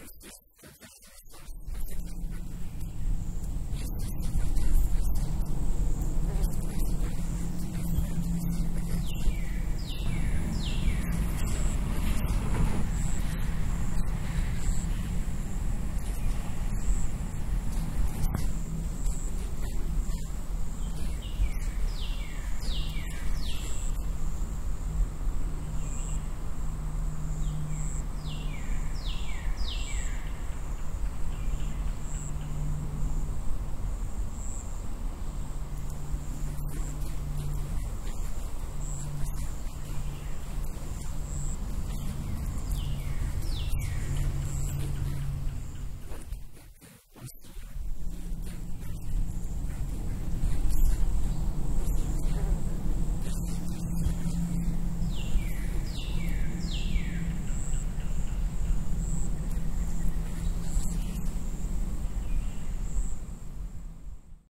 resist